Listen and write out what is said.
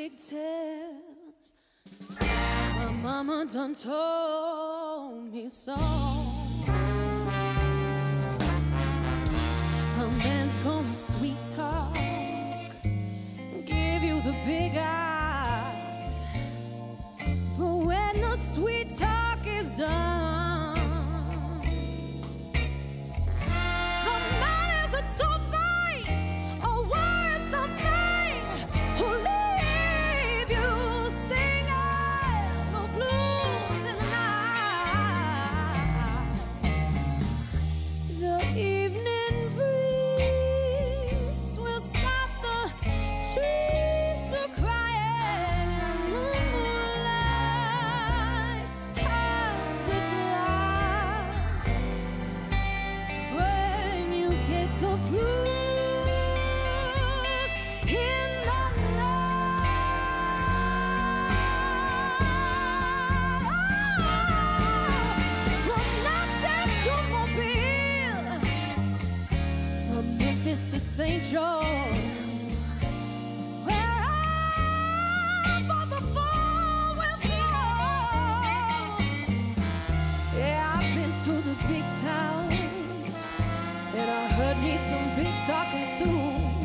pigtails. My mama done told me so. this is St. George. Yeah, I've been to the big towns, and I heard me some big talking too.